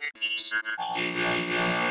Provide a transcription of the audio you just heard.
Thank you.